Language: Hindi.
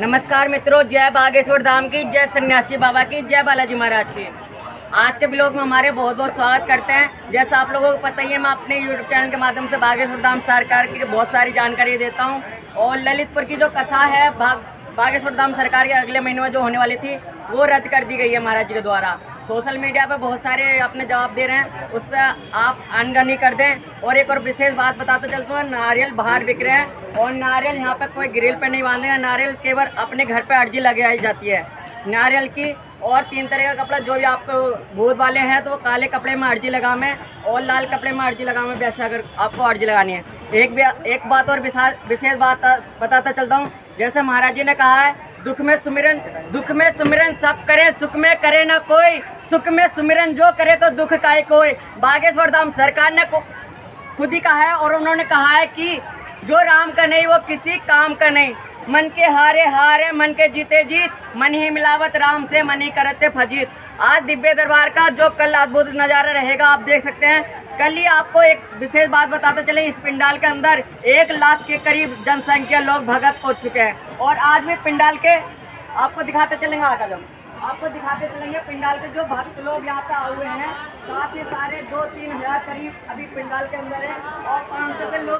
नमस्कार मित्रों, जय बागेश्वर धाम की, जय सन्यासी बाबा की, जय बालाजी महाराज की। आज के ब्लॉग में हमारे बहुत बहुत स्वागत करते हैं। जैसा आप लोगों को पता ही है, मैं अपने यूट्यूब चैनल के माध्यम से बागेश्वर धाम सरकार की बहुत सारी जानकारी देता हूँ। और ललितपुर की जो कथा है बागेश्वर धाम सरकार के अगले महीने में जो होने वाली थी, वो रद्द कर दी गई है महाराज जी के द्वारा। सोशल मीडिया पे बहुत सारे अपने जवाब दे रहे हैं। उस पर आप अनगनी कर दें। और एक और विशेष बात बताते चलते हैं, नारियल बाहर बिक रहे हैं। और नारियल यहाँ पे कोई ग्रिल पे नहीं बांधे हैं। नारियल केवल अपने घर पे अर्जी लगाई जाती है। नारियल की और तीन तरह का कपड़ा, जो भी आपको भूत वाले हैं तो वो काले कपड़े में अर्जी लगावे और लाल कपड़े में अर्जी लगावे। वैसे अगर आपको अर्जी लगानी है। एक एक बात और विशेष बात बताता चलता हूँ। जैसे महाराज जी ने कहा है दुख में सुमिरन, दुख में सुमिरन सब करे, सुख में करे ना कोई। सुख में सुमिरन जो करे तो दुख का ही कोई। बागेश्वर धाम सरकार ने खुद ही कहा है और उन्होंने कहा है कि जो राम का नहीं, वो किसी काम का नहीं। मन के हारे हारे मन के जीते जीत। मन ही मिलावत राम से, मन ही करते फजीत। आज दिव्य दरबार का जो कल अद्भुत नज़ारा रहेगा, आप देख सकते हैं। कल ही आपको एक विशेष बात बताते चले, इस पिंडाल के अंदर एक लाख के करीब जनसंख्या लोग भगत हो चुके हैं। और आज भी पिंडाल के आपको दिखाते चलेंगे आगे जब आपको दिखाते चलेंगे पिंडाल के जो भक्त लोग यहाँ पे आए हुए हैं। काफ़ी सारे दो तीन हज़ार करीब अभी पिंडाल के अंदर है और पाँच सौ लोग